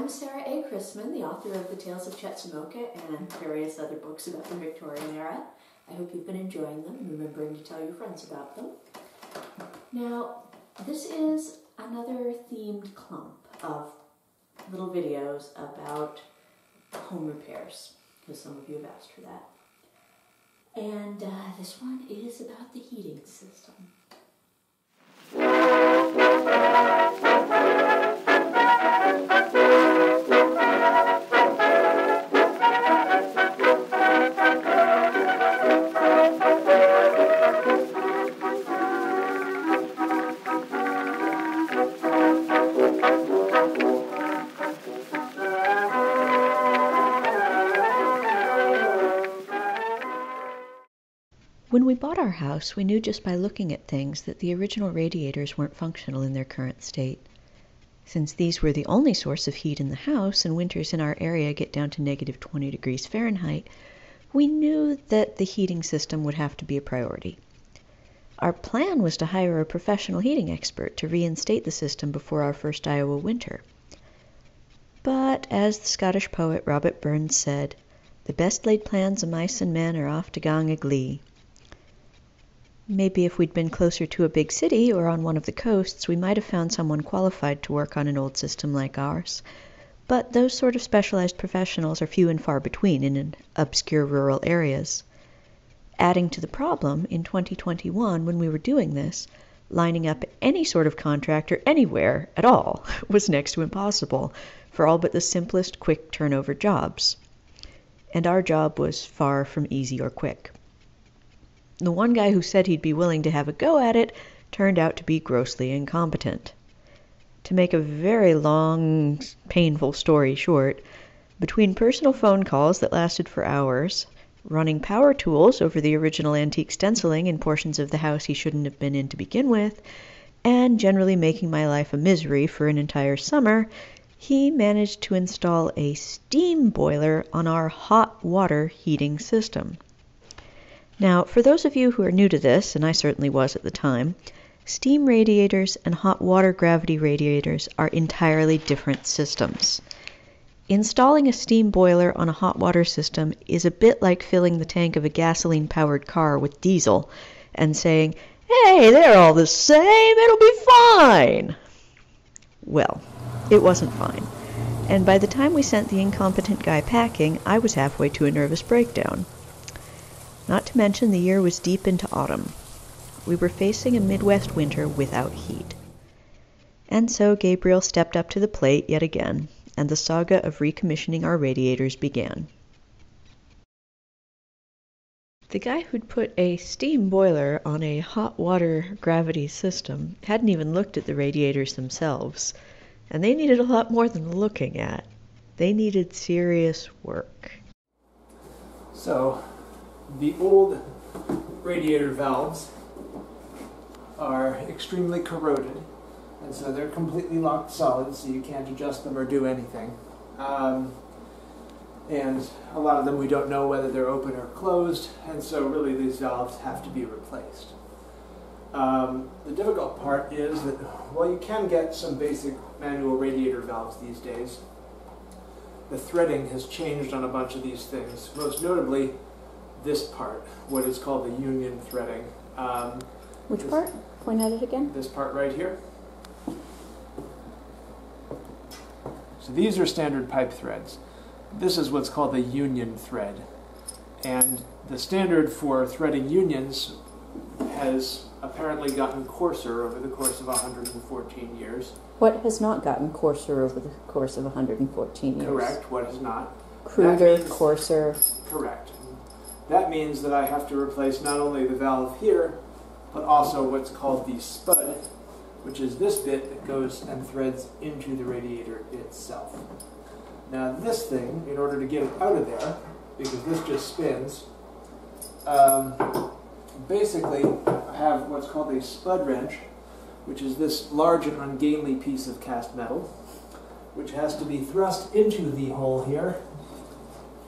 I'm Sarah A. Chrisman, the author of The Tales of Chetzemoka and various other books about the Victorian era. I hope you've been enjoying them, remembering to tell your friends about them. Now, this is another themed clump of little videos about home repairs, because some of you have asked for that. And uh, this one is about the heating system. House, we knew just by looking at things that the original radiators weren't functional in their current state. Since these were the only source of heat in the house and winters in our area get down to negative 20 degrees Fahrenheit, we knew that the heating system would have to be a priority. Our plan was to hire a professional heating expert to reinstate the system before our first Iowa winter. But, as the Scottish poet Robert Burns said, the best laid plans o' mice and men are oft to gang aglee. Maybe if we'd been closer to a big city or on one of the coasts, we might have found someone qualified to work on an old system like ours. But those sort of specialized professionals are few and far between in obscure rural areas. Adding to the problem, in 2021, when we were doing this, lining up any sort of contractor anywhere at all was next to impossible for all but the simplest quick turnover jobs. And our job was far from easy or quick. The one guy who said he'd be willing to have a go at it turned out to be grossly incompetent. To make a very long, painful story short, between personal phone calls that lasted for hours, running power tools over the original antique stenciling in portions of the house he shouldn't have been in to begin with, and generally making my life a misery for an entire summer, he managed to install a steam boiler on our hot water heating system. Now, for those of you who are new to this, and I certainly was at the time, steam radiators and hot water gravity radiators are entirely different systems. Installing a steam boiler on a hot water system is a bit like filling the tank of a gasoline powered car with diesel and saying, hey, they're all the same, it'll be fine. Well, it wasn't fine. And by the time we sent the incompetent guy packing, I was halfway to a nervous breakdown. Not to mention the year was deep into autumn. We were facing a Midwest winter without heat. And so Gabriel stepped up to the plate yet again, and the saga of recommissioning our radiators began. The guy who'd put a steam boiler on a hot water gravity system hadn't even looked at the radiators themselves, and they needed a lot more than looking at. They needed serious work. So, the old radiator valves are extremely corroded, and so they're completely locked solid, so you can't adjust them or do anything. Um, and a lot of them we don't know whether they're open or closed, and so really these valves have to be replaced. Um, the difficult part is that while you can get some basic manual radiator valves these days, the threading has changed on a bunch of these things. Most notably, this part, what is called the union threading. Um, Which this, part? Point at it again. This part right here. So these are standard pipe threads. This is what's called the union thread. And the standard for threading unions has apparently gotten coarser over the course of 114 years. What has not gotten coarser over the course of 114 years? Correct. What has not? Cruder, means, coarser. Correct. That means that I have to replace not only the valve here, but also what's called the spud, which is this bit that goes and threads into the radiator itself. Now this thing, in order to get it out of there, because this just spins, um, basically I have what's called a spud wrench, which is this large and ungainly piece of cast metal, which has to be thrust into the hole here,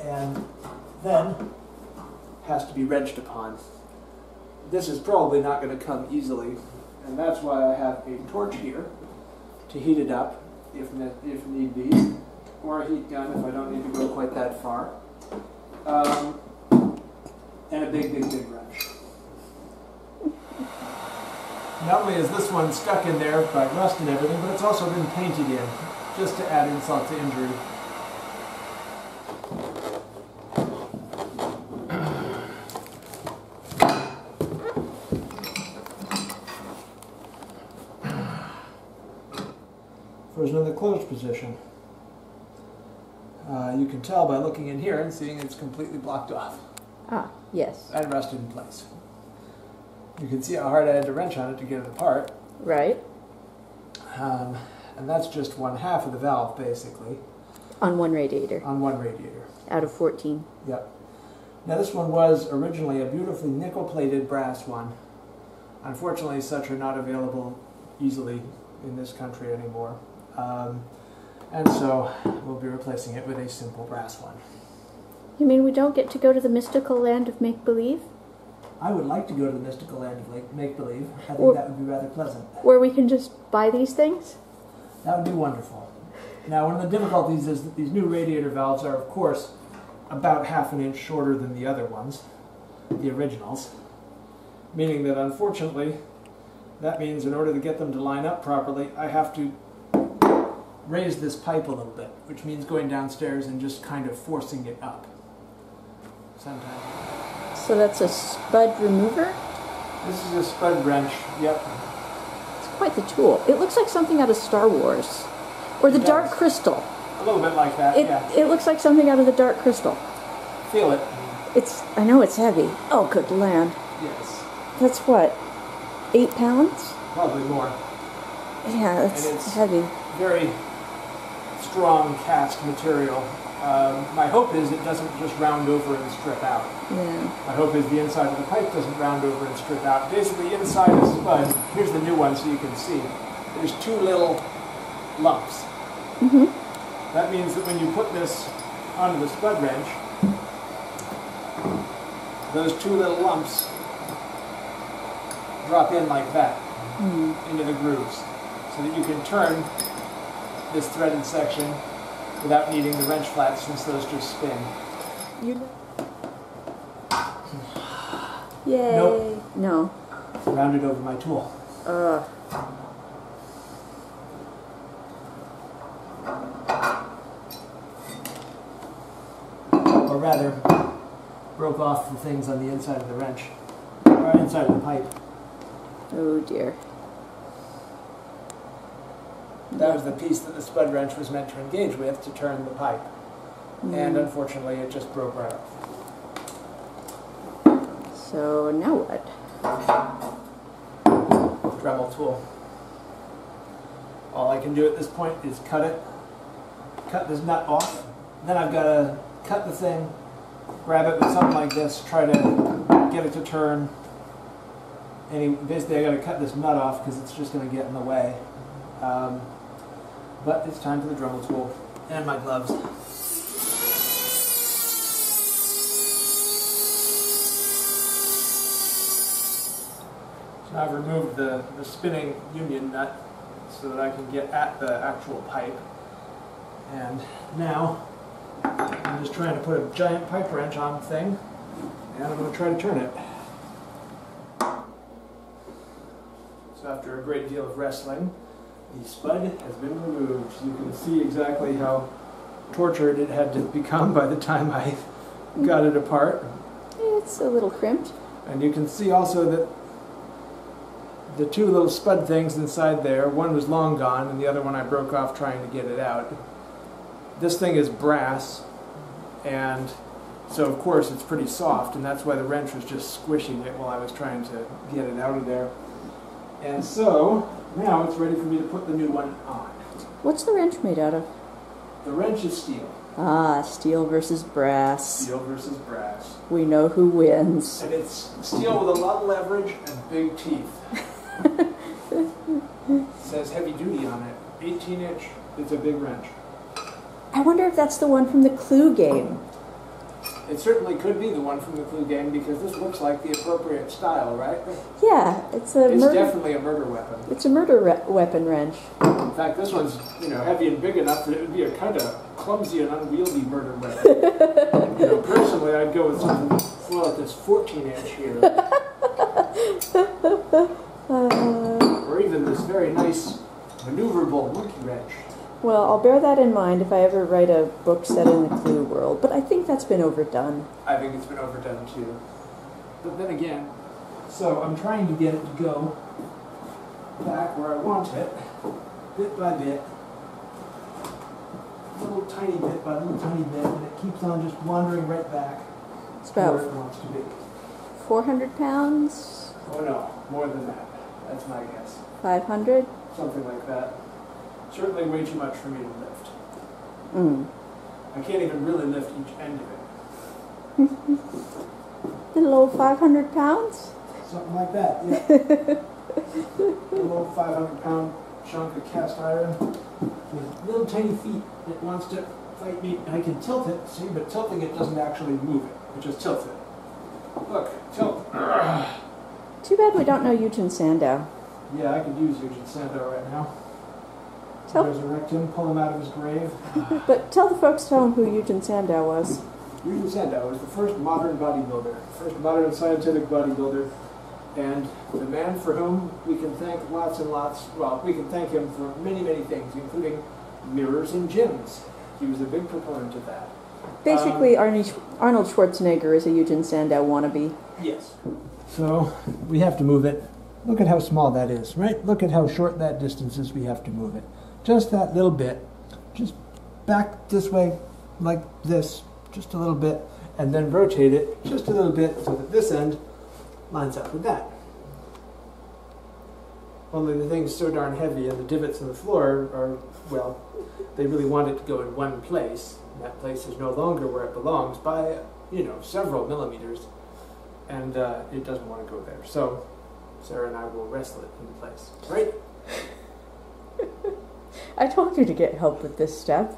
and then has to be wrenched upon. This is probably not going to come easily, and that's why I have a torch here to heat it up if, if need be. or a heat gun if I don't need to go quite that far. Um, and a big, big, big wrench. Not only is this one stuck in there by rust and everything, but it's also been painted in, just to add insult to injury. Frozen in the closed position. Uh, you can tell by looking in here and seeing it's completely blocked off Ah, yes. and rested in place. You can see how hard I had to wrench on it to get it apart. Right. Um, and that's just one half of the valve, basically, On one radiator on one radiator. out of 14. Yep. Now this one was originally a beautifully nickel-plated brass one. Unfortunately, such are not available easily in this country anymore. Um, and so we'll be replacing it with a simple brass one. You mean we don't get to go to the mystical land of make believe? I would like to go to the mystical land of Make Believe. I think that would be rather pleasant. Where we can just buy these things? That would be wonderful. Now, one of the difficulties is that these new radiator valves are, of course, about half an inch shorter than the other ones, the originals. Meaning that, unfortunately, that means in order to get them to line up properly, I have to raise this pipe a little bit, which means going downstairs and just kind of forcing it up. Sometimes. So that's a spud remover? This is a spud wrench. Yep. It's quite the tool. It looks like something out of Star Wars. Or the Dark. Crystal. A little bit like that. It, yeah. it looks like something out of the Dark Crystal. Feel it. It's, I know it's heavy. Oh, good land. Yes. That's what, eight pounds? Probably more. Yeah, that's it's- heavy. very strong cast material. Um, my hope is it doesn't just round over and strip out. Yeah. My hope is the inside of the pipe doesn't round over and strip out. Basically, inside the spud, here's the new one so you can see, there's two little lumps. Mm-hmm. That means that when you put this onto the spud wrench, those two little lumps drop in like that into the grooves so that you can turn this threaded section without needing the wrench flats since those just spin. You Yay. Nope. No. Rounded over my tool. Uh, Or rather, broke off the things on the inside of the wrench, or inside of the pipe. oh dear. That was the piece that the spud wrench was meant to engage with to turn the pipe. And Mm. unfortunately, it just broke right off. So now what? Dremel tool. All I can do at this point is cut it, cut this nut off. Then I've got to cut the thing, grab it with something like this, try to get it to turn. And basically, I got to cut this nut off because it's just going to get in the way. Um, but it's time for the Dremel tool and my gloves. So now I've removed the, the spinning union nut so that I can get at the actual pipe. And now I'm just trying to put a giant pipe wrench on the thing and I'm going to try to turn it. So after a great deal of wrestling, the spud has been removed. You can see exactly how tortured it had to become by the time I got it apart. It's a little crimped. And you can see also that the two little spud things inside there, one was long gone and the other one I broke off trying to get it out. This thing is brass and so of course it's pretty soft and that's why the wrench was just squishing it while I was trying to get it out of there. And so now it's ready for me to put the new one on. What's the wrench made out of? The wrench is steel. Ah, steel versus brass. Steel versus brass. We know who wins. And it's steel with a lot of leverage and big teeth. it says heavy duty on it. 18 inch. It's a big wrench. I wonder if that's the one from the Clue game. It certainly could be the one from the Clue game because this looks like the appropriate style, right? Yeah, it's a It's murder. definitely a murder weapon. It's a murder re- weapon wrench. In fact, this one's you know heavy and big enough that it would be a kind of clumsy and unwieldy murder weapon. you know, personally, I'd go with something more like this 14 inch here, Uh, or even this very nice maneuverable monkey wrench. Well, I'll bear that in mind if I ever write a book set in the Clue world. But I think that's been overdone. I think it's been overdone too. But then again, so I'm trying to get it to go back where I want it, bit by bit, little tiny bit by little tiny bit, and it keeps on just wandering right back It's to where about it wants to be. 400 pounds, Oh no, more than that. That's my guess. 500. Something like that. Certainly way too much for me to lift. Mm. I can't even really lift each end of it. Little 500 pounds. Something like that, yeah. a little 500 pound chunk of cast iron with little tiny feet that wants to fight me. And I can tilt it, see, but tilting it doesn't actually move it. It just tilts it. Look, tilt. Too bad we don't know Eugen Sandow. Yeah, I could use Eugene Sandow right now. Tell- Resurrect him, pull him out of his grave. But tell the folks at home who Eugen Sandow was. Eugene Sandow was the first modern bodybuilder, first modern scientific bodybuilder, and the man for whom we can thank lots and lots, well, we can thank him for many, many things, including mirrors and gyms. He was a big proponent of that. Basically, um, Arnie, Arnold Schwarzenegger is a Eugen Sandow wannabe. Yes. So we have to move it. Look at how small that is, right? Look at how short that distance is. We have to move it. Just that little bit. Just back this way, like this, just a little bit, and then rotate it just a little bit so that this end lines up with that. Only the thing's so darn heavy, and the divots in the floor are, well, they really want it to go in one place. That place is no longer where it belongs by, you know, several millimeters and uh, it doesn't want to go there. So Sarah and I will wrestle it into place. Right? I told you to get help with this stuff.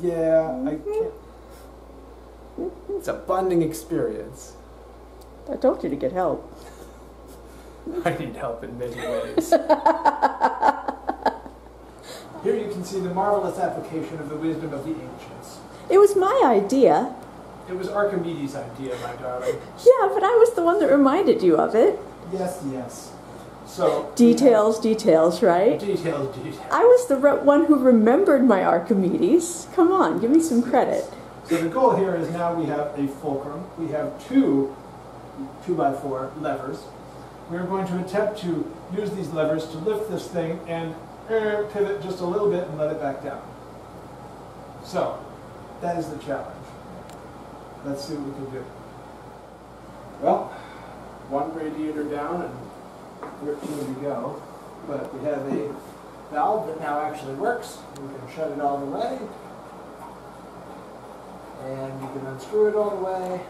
Yeah, I mm-hmm. can't. It's a bonding experience. I told you to get help. I need help in many ways. Here you can see the marvelous application of the wisdom of the ancients. It was my idea. It was Archimedes' idea, my darling. Yeah, but I was the one that reminded you of it. Yes, yes. So Details, details, right? Details, details. I was the re- one who remembered my Archimedes. Come on, give me some credit. So the goal here is now we have a fulcrum. We have two two by four levers. We're going to attempt to use these levers to lift this thing and er, pivot just a little bit and let it back down. So that is the challenge. Let's see what we can do. Well, one radiator down and 13 to go, but we have a valve that now actually works. We can shut it all the way and you can unscrew it all the way,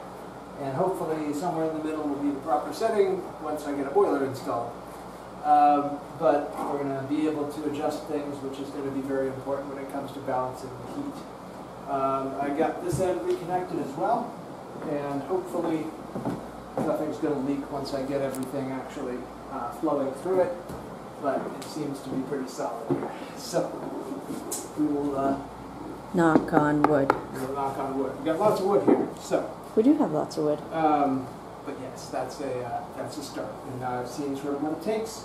and hopefully somewhere in the middle will be the proper setting once I get a boiler installed. Um, but we're going to be able to adjust things, which is going to be very important when it comes to balancing the heat. Um, I got this end reconnected as well, and hopefully nothing's going to leak once I get everything actually uh, flowing through it. But it seems to be pretty solid here. So we will. Uh, Knock on wood. We'll knock on wood. We've got lots of wood here. So, We do have lots of wood. um, but yes, that's a uh, that's a start. And now I've seen sort of what it takes,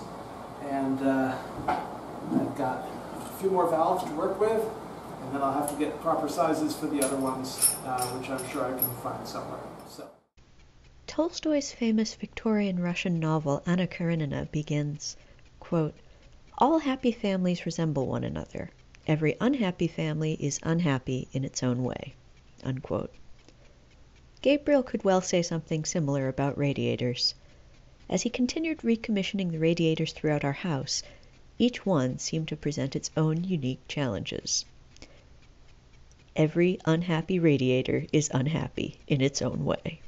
and uh, I've got a few more valves to work with, and then I'll have to get proper sizes for the other ones, uh, which I'm sure I can find somewhere. Tolstoy's famous Victorian Russian novel Anna Karenina begins, All happy families resemble one another. Every unhappy family is unhappy in its own way. Gabriel could well say something similar about radiators. As he continued recommissioning the radiators throughout our house, each one seemed to present its own unique challenges. Every unhappy radiator is unhappy in its own way.